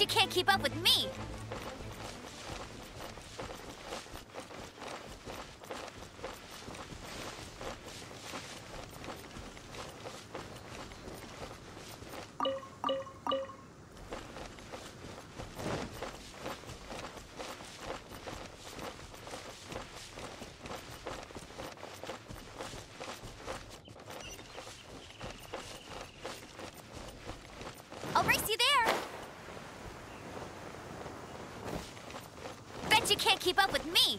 You can't keep up with me. You can't keep up with me.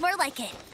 More like it.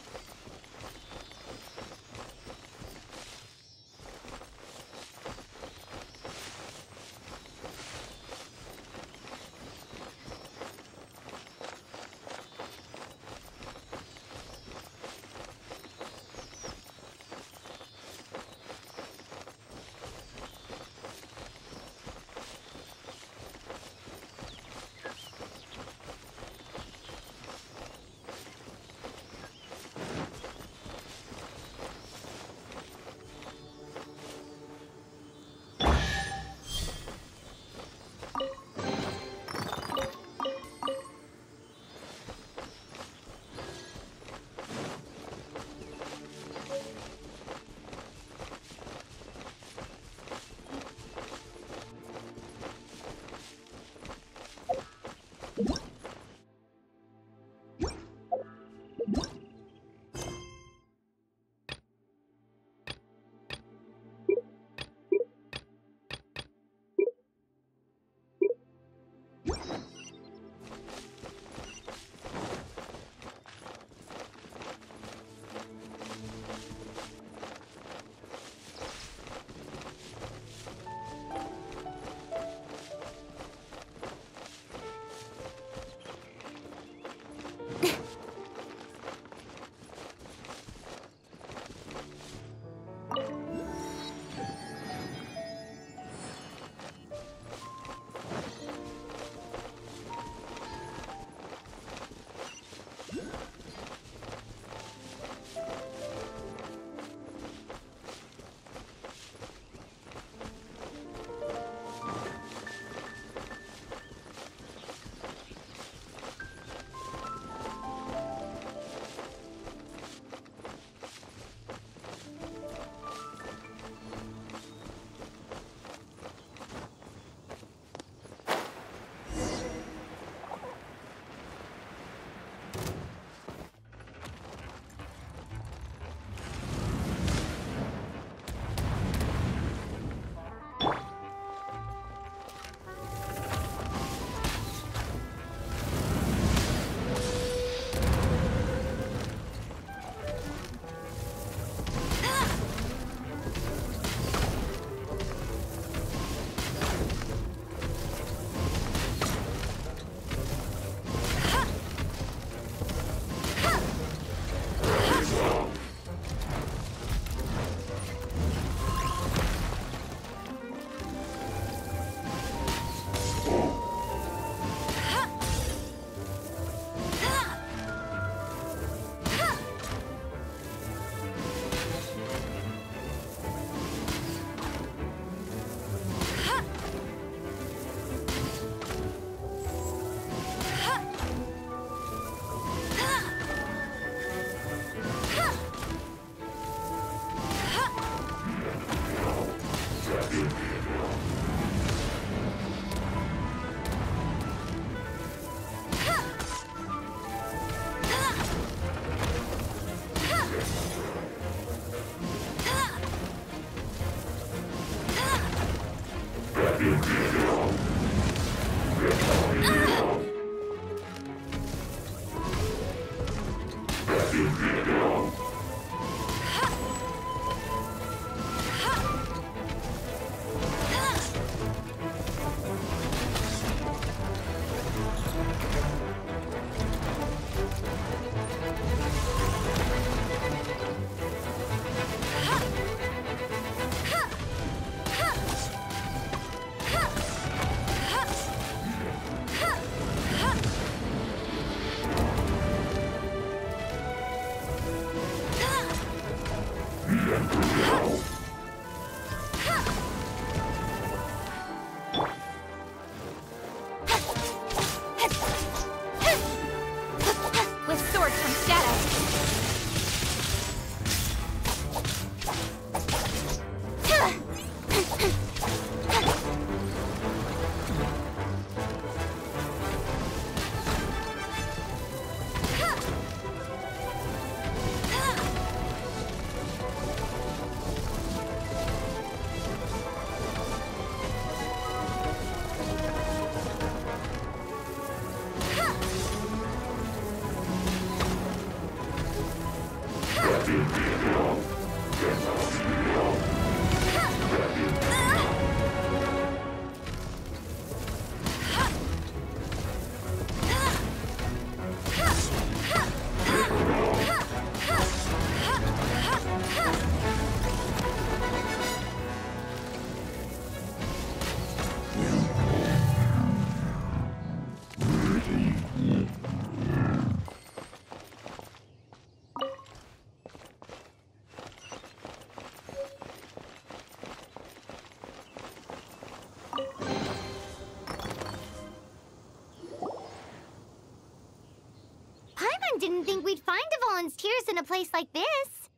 Didn't think we'd find volunteers in a place like this.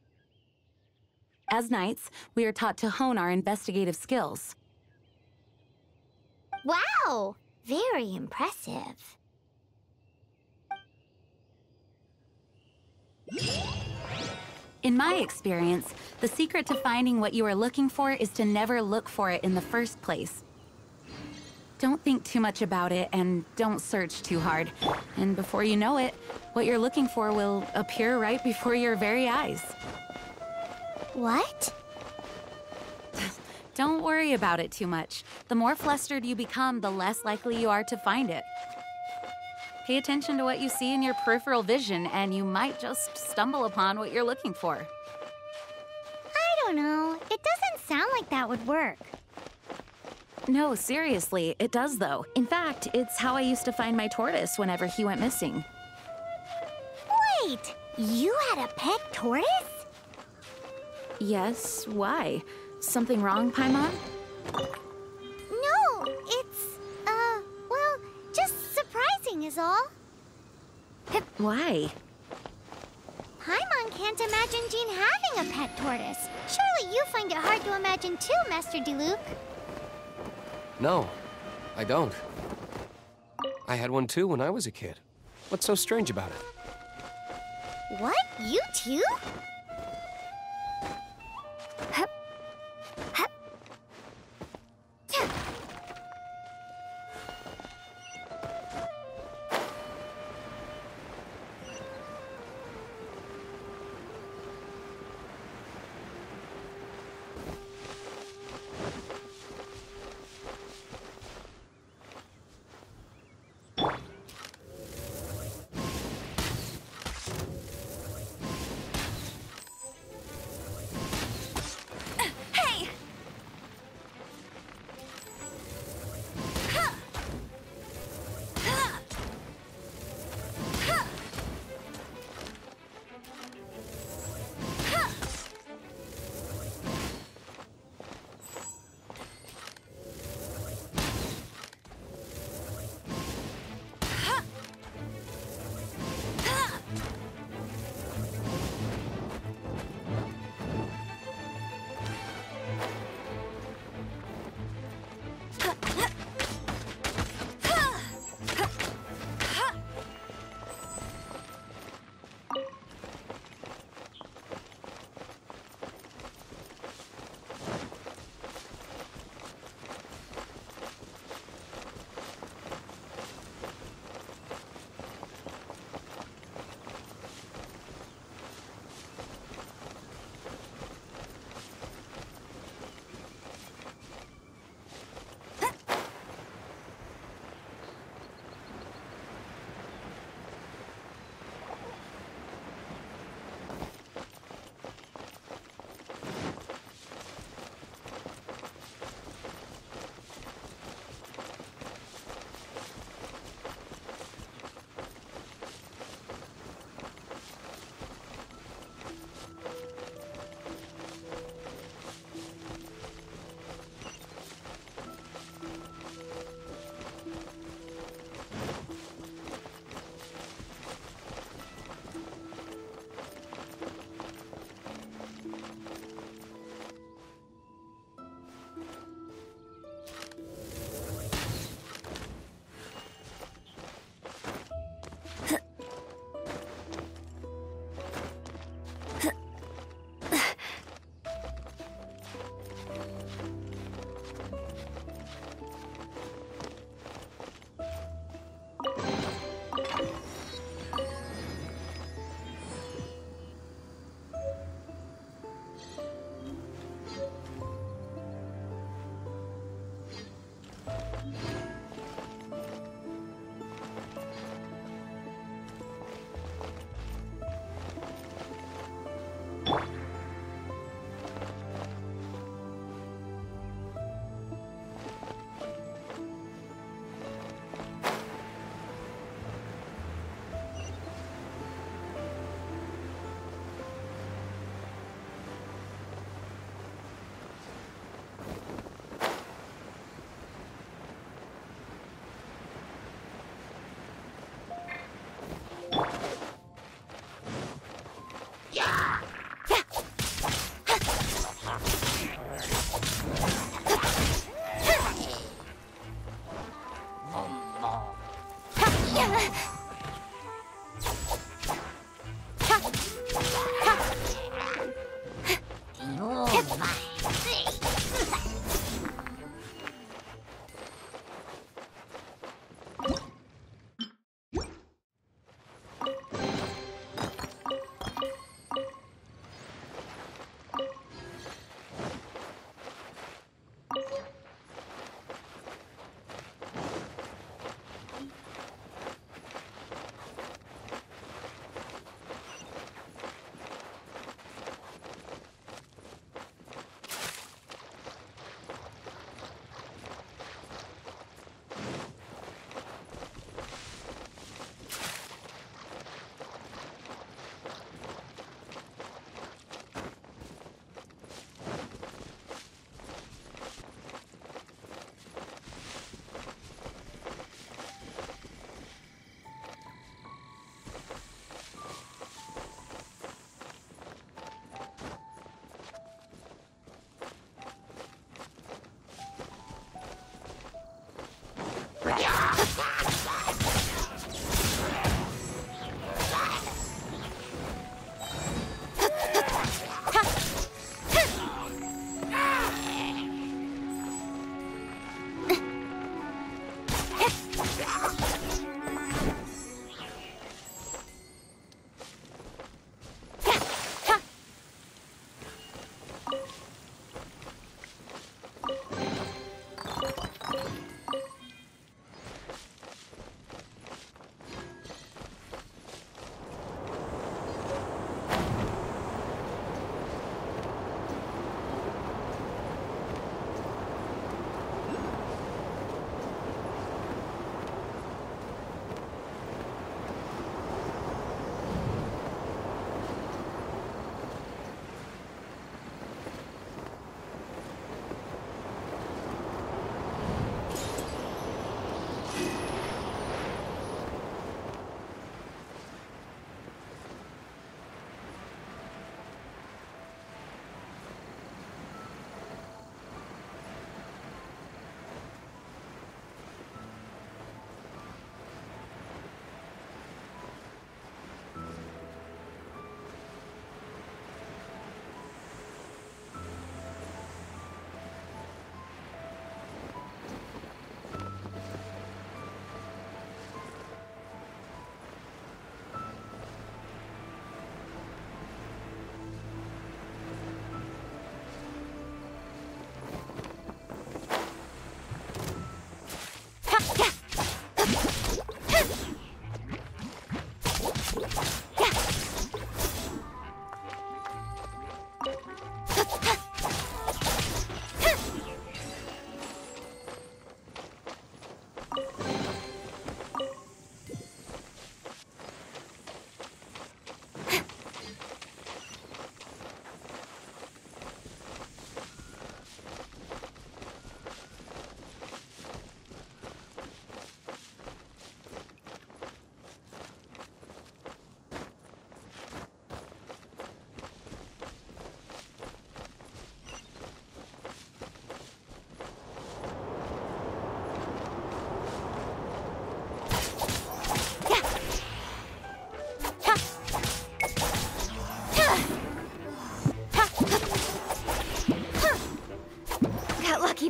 As knights, we are taught to hone our investigative skills. Wow! Very impressive. In my experience, the secret to finding what you are looking for is to never look for it in the first place. Don't think too much about it and don't search too hard. And before you know it, what you're looking for will appear right before your very eyes. What? Don't worry about it too much. The more flustered you become, the less likely you are to find it. Pay attention to what you see in your peripheral vision, and you might just stumble upon what you're looking for. I don't know. It doesn't sound like that would work. No, seriously, it does though. In fact, it's how I used to find my tortoise whenever he went missing. Wait! You had a pet tortoise? Yes, why? Something wrong, Paimon? No, it's, uh, well, just surprising is all. Why? Paimon can't imagine Jean having a pet tortoise. Surely you find it hard to imagine too, Master Diluc. No, I don't. I had one too when I was a kid. What's so strange about it? What? You too?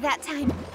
That time.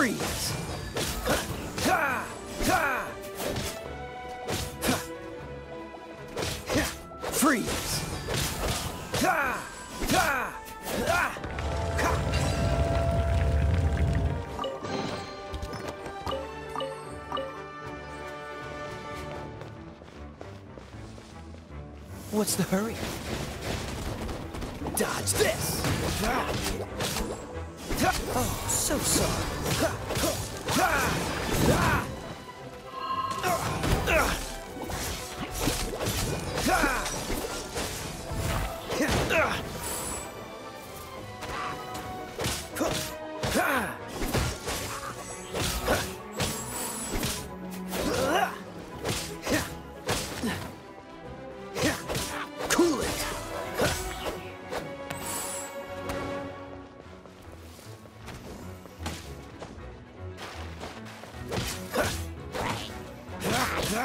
Freeze! Freeze! Ha! Ha! Ha! What's the hurry? Be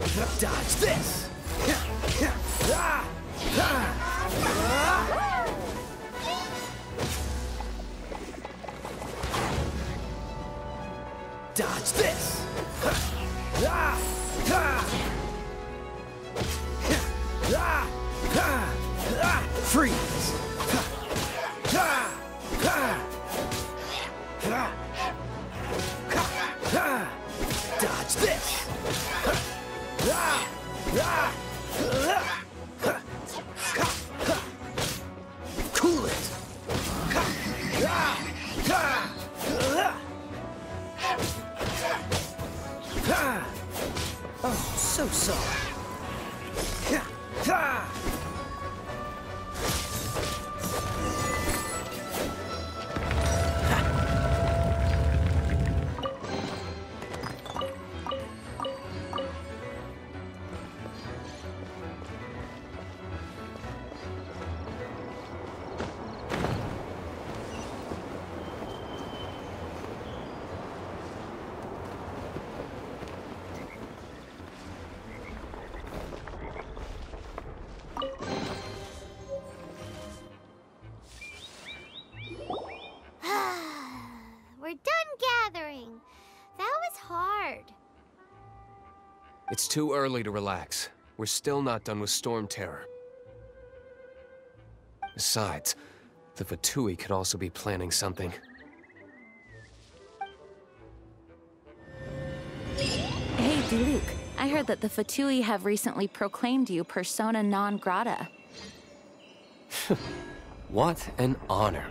Dodge this! Dodge this! Freeze! It's too early to relax. We're still not done with Storm Terror. Besides, the Fatui could also be planning something. Hey, Diluc. I heard that the Fatui have recently proclaimed you persona non grata. What an honor.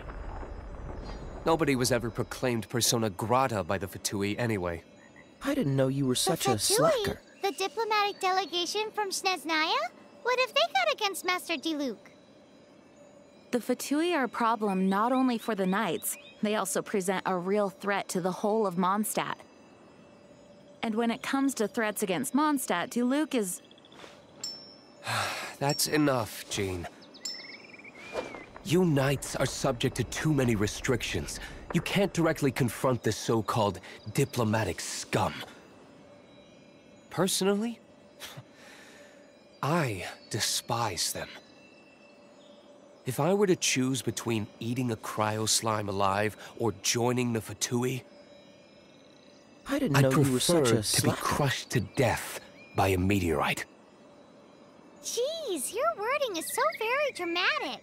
Nobody was ever proclaimed persona grata by the Fatui anyway. I didn't know you were such a slacker. The diplomatic delegation from Snezhnaya? What have they got against Master Diluc? The Fatui are a problem not only for the Knights, they also present a real threat to the whole of Mondstadt. And when it comes to threats against Mondstadt, Diluc is. That's enough, Jean. You knights are subject to too many restrictions. You can't directly confront this so-called diplomatic scum. Personally, I despise them. If I were to choose between eating a cryo slime alive or joining the Fatui, I didn't I'd know you were prefer such a to be crushed to death by a meteorite. Jeez, your wording is so very dramatic.